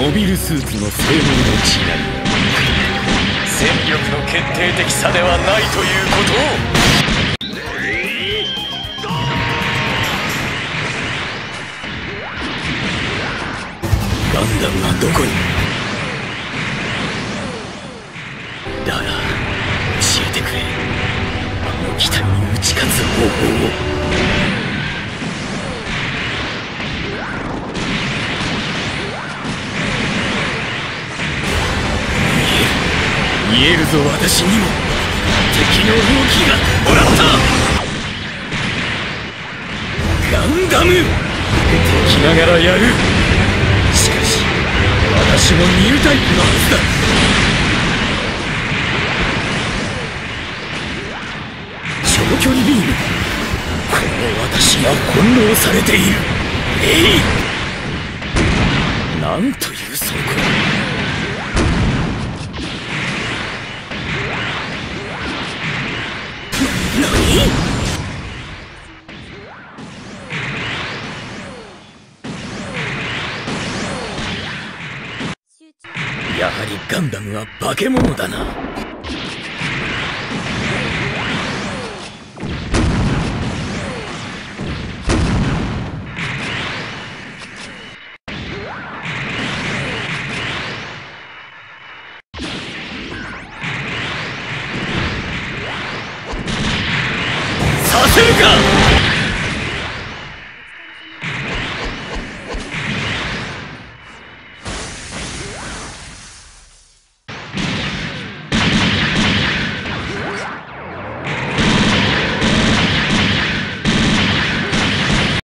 モビルスーツの性能の違い戦力の決定的差ではないということを。ガンダムはどこに？だが教えてくれ。あの機体に打ち勝つ方法を。見えるぞ私にも敵の動きがもらったガンダム敵ながらやるしかし私もニュータイプのはずだ。長距離ビーム。この私が翻弄されている。えいなんという尊皇やはりガンダムは化け物だな。させるか！